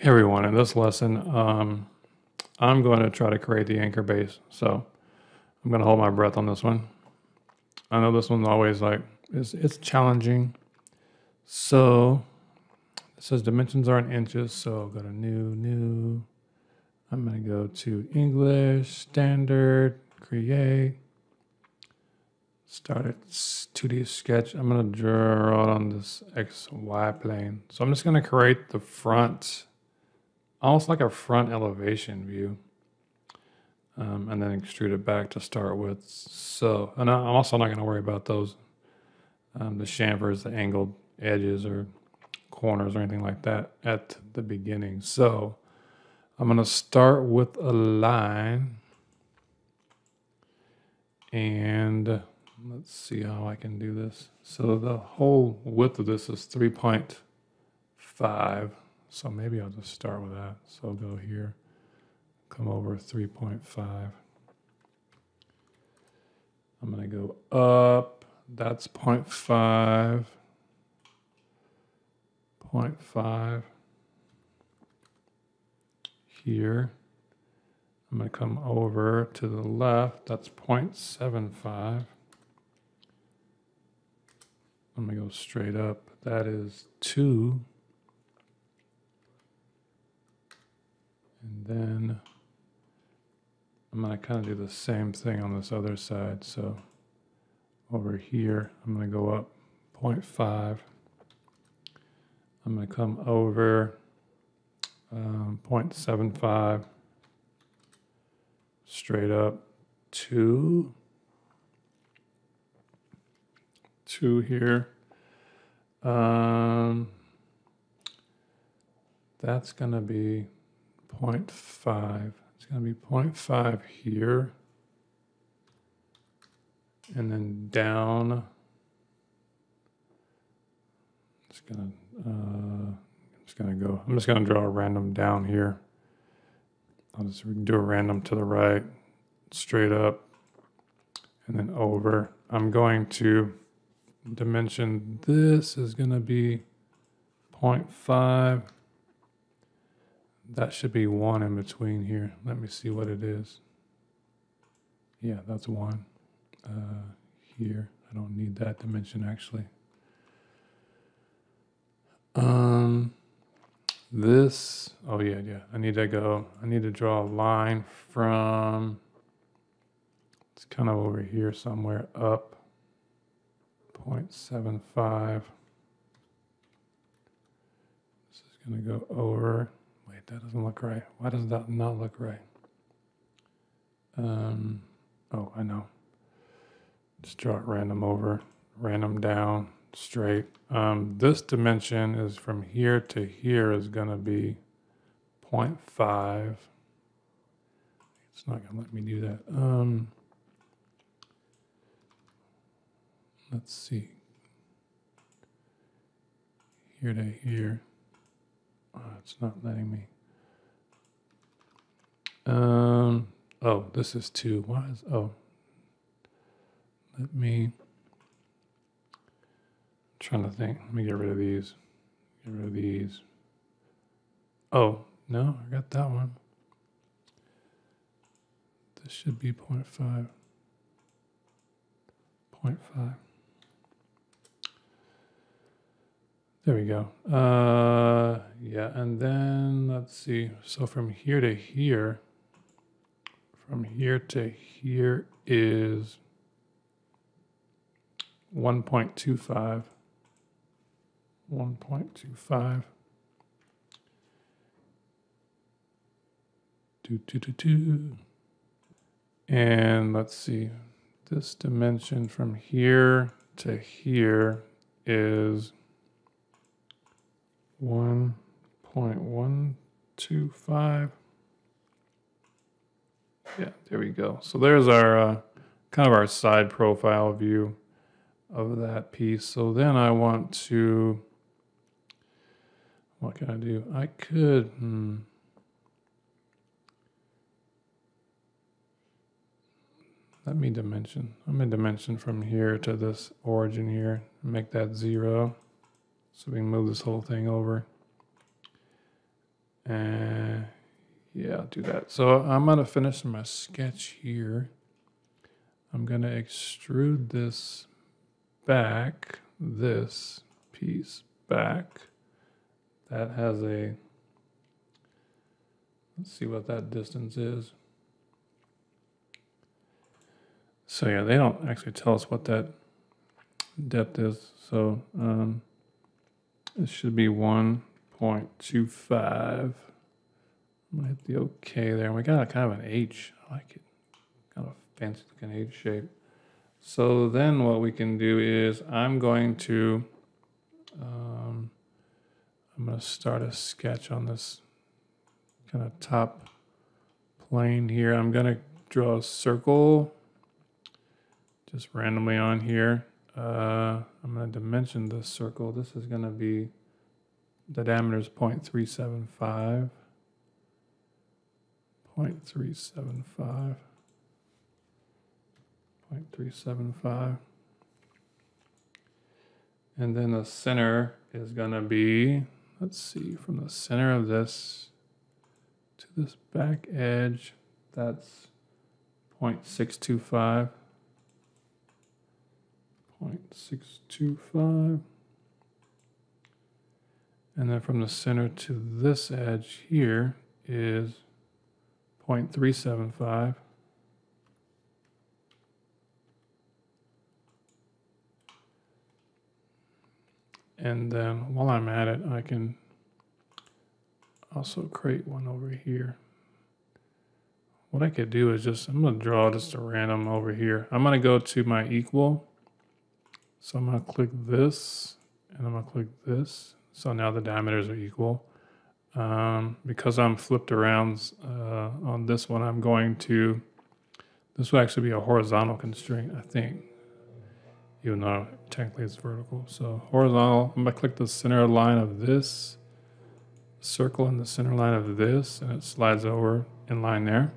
Hey everyone, in this lesson, um, I'm going to try to create the anchor base. So I'm going to hold my breath on this one. I know this one's always like, it's, it's challenging. So it says dimensions are in inches. So I'll go to new, new. I'm going to go to English, standard, create. Start a 2D sketch. I'm going to draw on this XY plane. So I'm just going to create the front almost like a front elevation view. Um, and then extrude it back to start with. So, and I'm also not going to worry about those, um, the chamfers, the angled edges or corners or anything like that at the beginning. So I'm going to start with a line and let's see how I can do this. So the whole width of this is 3.5. So maybe I'll just start with that. So I'll go here, come over 3.5. I'm going to go up. That's 0.5. 0.5 here. I'm going to come over to the left. That's 0.75. I'm going to go straight up. That is 2. And then I'm going to kind of do the same thing on this other side. So over here, I'm going to go up 0.5. I'm going to come over um, 0.75 straight up to 2 here. Um, that's going to be 0.5. It's going to be 0.5 here. And then down. It's going to, uh, I'm just going to go, I'm just going to draw a random down here. I'll just do a random to the right, straight up, and then over. I'm going to dimension this is going to be 0.5 that should be one in between here. Let me see what it is. Yeah, that's one uh, here. I don't need that dimension actually. Um, this, oh yeah, yeah. I need to go, I need to draw a line from, it's kind of over here somewhere up 0.75. This is going to go over that doesn't look right. Why does that not look right? Um, oh, I know. Just draw it random over, random down, straight. Um, this dimension is from here to here is going to be 0.5. It's not going to let me do that. Um, let's see. Here to here. Oh, it's not letting me. Um, oh, this is two. Why is, oh, let me, I'm trying to think. Let me get rid of these. Get rid of these. Oh, no, I got that one. This should be 0 0.5. 0 0.5. There we go. Uh, yeah, and then let's see. So from here to here, from here to here is 1.25. 1.25. Do, do, do, do. And let's see, this dimension from here to here is 1.125. Yeah, there we go. So there's our uh, kind of our side profile view of that piece. So then I want to, what can I do? I could, hmm, let me dimension. I'm to dimension from here to this origin here, make that zero. So we can move this whole thing over. And yeah, I'll do that. So I'm going to finish my sketch here. I'm going to extrude this back, this piece back. That has a, let's see what that distance is. So yeah, they don't actually tell us what that depth is. So um, it should be 1.25. I'm gonna hit the OK there. We got a kind of an H. I like it. Kind of fancy looking H shape. So then what we can do is I'm going to, um, I'm going to start a sketch on this kind of top plane here. I'm going to draw a circle just randomly on here. Uh, I'm going to dimension this circle. This is going to be, the diameter is 0.375. 0.375. 0.375. And then the center is going to be, let's see, from the center of this to this back edge, that's 0.625. 0.625. And then from the center to this edge here is 0.375. And then while I'm at it, I can also create one over here. What I could do is just, I'm going to draw just a random over here. I'm going to go to my equal. So I'm going to click this and I'm going to click this. So now the diameters are equal. Um, because I'm flipped around uh, on this one, I'm going to, this will actually be a horizontal constraint, I think even though technically it's vertical. So horizontal, I'm gonna click the center line of this circle in the center line of this and it slides over in line there.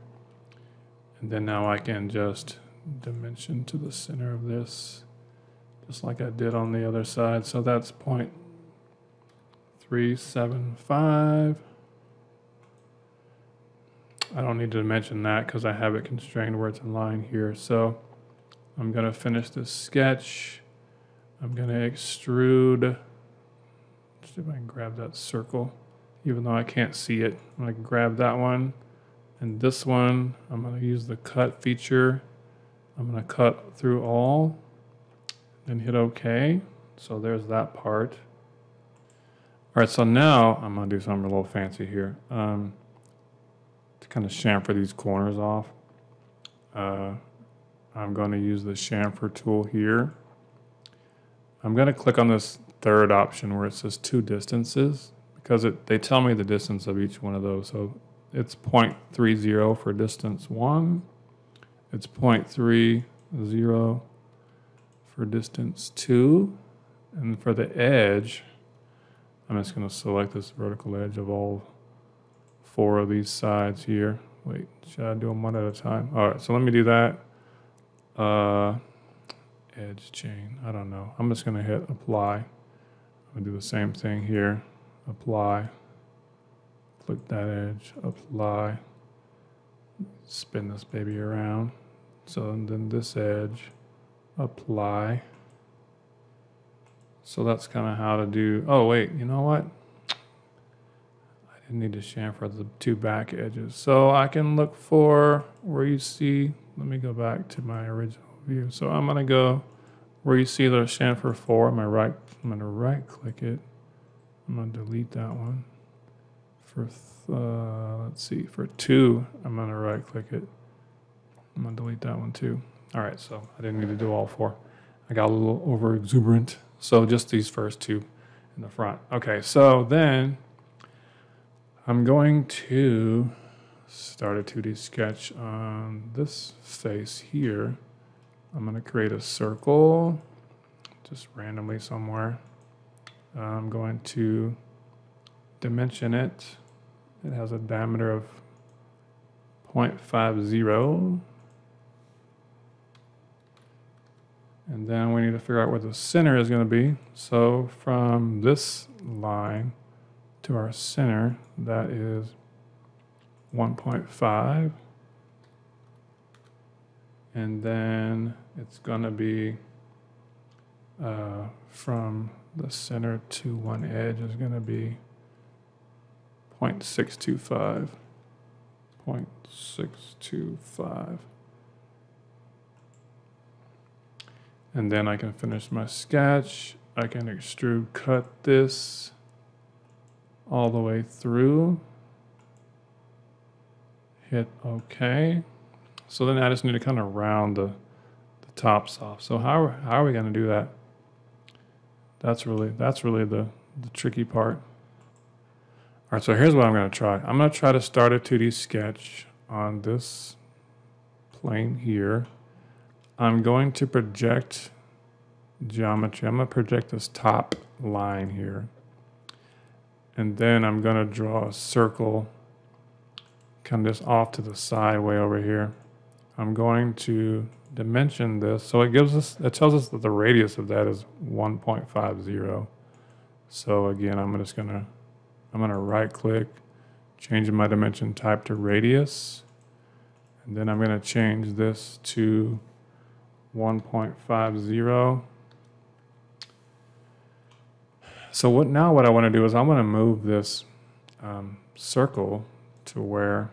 And then now I can just dimension to the center of this just like I did on the other side. So that's 0.375. I don't need to mention that because I have it constrained where it's in line here. So I'm going to finish this sketch. I'm going to extrude. Let's see if I can grab that circle, even though I can't see it. I'm going to grab that one. And this one, I'm going to use the cut feature. I'm going to cut through all and hit OK. So there's that part. All right, so now I'm going to do something a little fancy here um, to kind of chamfer these corners off. Uh, I'm going to use the chamfer tool here. I'm going to click on this third option where it says two distances because it, they tell me the distance of each one of those. So it's 0.30 for distance one. It's 0.30 for distance two. And for the edge, I'm just going to select this vertical edge of all four of these sides here. Wait, should I do them one at a time? All right, so let me do that. Uh, edge chain, I don't know. I'm just gonna hit apply. I'm gonna do the same thing here. Apply, click that edge, apply, spin this baby around. So then this edge, apply. So that's kind of how to do, oh wait, you know what? I didn't need to chamfer the two back edges. So I can look for where you see let me go back to my original view. So I'm to go where you see the chamfer 4. I'm going to right, I'm to right click it. I'm to delete that one. For, uh, let's see, for 2, I'm to right click it. I'm to delete that one too. All right, so I didn't need to do all four. I got a little over exuberant. So just these first two in the front. Okay, so then I'm going to start a 2D sketch on this face here. I'm going to create a circle just randomly somewhere. I'm going to dimension it. It has a diameter of 0.50. And then we need to figure out where the center is going to be. So from this line to our center, that is 1.5. And then it's going to be uh, from the center to one edge is going to be 0.625. 0.625. And then I can finish my sketch. I can extrude cut this all the way through. Hit OK. So then I just need to kind of round the, the tops off. So how, how are we going to do that? That's really, that's really the, the tricky part. All right, so here's what I'm going to try. I'm going to try to start a 2D sketch on this plane here. I'm going to project geometry. I'm going to project this top line here. And then I'm going to draw a circle kind of just off to the side way over here. I'm going to dimension this. So it gives us, it tells us that the radius of that is 1.50. So again, I'm just going to I'm going to right click, change my dimension type to radius. And then I'm going to change this to 1.50. So what now what I want to do is I want to move this um, circle to where,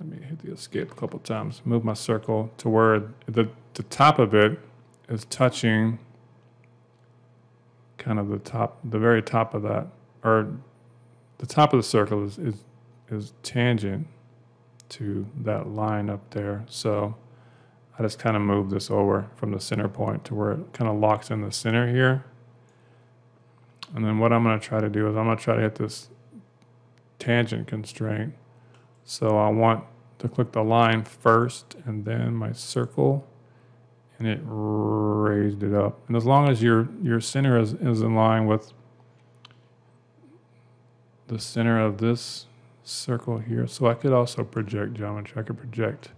let me hit the escape a couple times, move my circle to where the, the top of it is touching kind of the top, the very top of that or the top of the circle is, is, is tangent to that line up there. So I just kind of move this over from the center point to where it kind of locks in the center here. And then what I'm going to try to do is I'm going to try to hit this tangent constraint. So I want to click the line first and then my circle and it raised it up. And as long as your, your center is, is in line with the center of this circle here. So I could also project geometry. I could project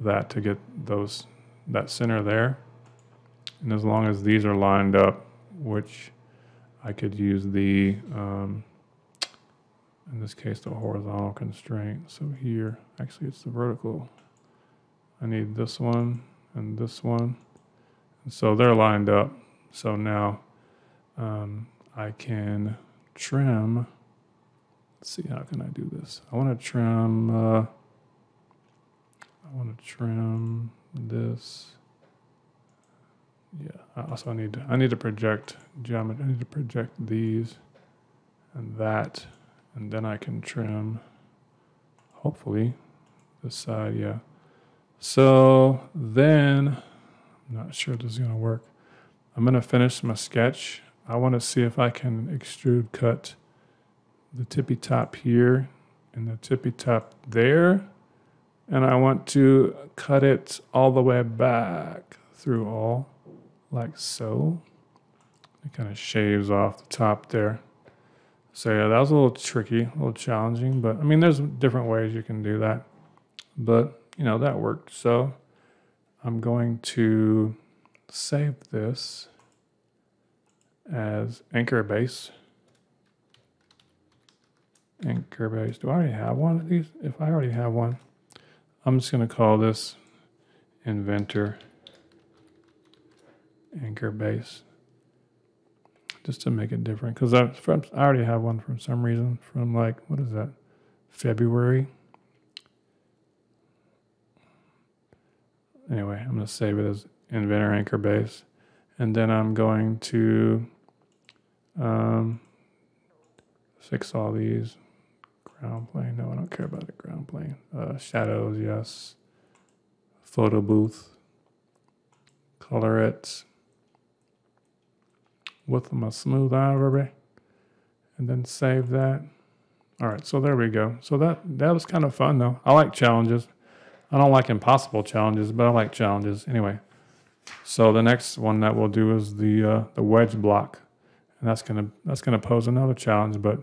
that to get those that center there. And as long as these are lined up, which I could use the, um, in this case, the horizontal constraint. So here, actually it's the vertical. I need this one and this one. And so they're lined up. So now um, I can trim Let's see, how can I do this? I want to trim, uh, I want to trim this. Yeah, I also need to, I need to project geometry. I need to project these and that, and then I can trim, hopefully, this side, yeah. So then, I'm not sure this is going to work. I'm going to finish my sketch. I want to see if I can extrude cut the tippy top here and the tippy top there. And I want to cut it all the way back through all like so. It kind of shaves off the top there. So yeah, that was a little tricky, a little challenging, but I mean, there's different ways you can do that. But, you know, that worked. So I'm going to save this as anchor base anchor base. Do I already have one of these? If I already have one, I'm just going to call this inventor anchor base just to make it different. Because I, I already have one from some reason from like what is that February? Anyway I'm going to save it as inventor anchor base and then I'm going to um, fix all these Ground plane. No, I don't care about the ground plane. Uh, shadows, yes. Photo booth. Color it. With my smooth ivory. And then save that. All right, so there we go. So that, that was kind of fun though. I like challenges. I don't like impossible challenges, but I like challenges. Anyway, so the next one that we'll do is the uh, the wedge block, and that's gonna that's gonna pose another challenge, but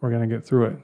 we're gonna get through it.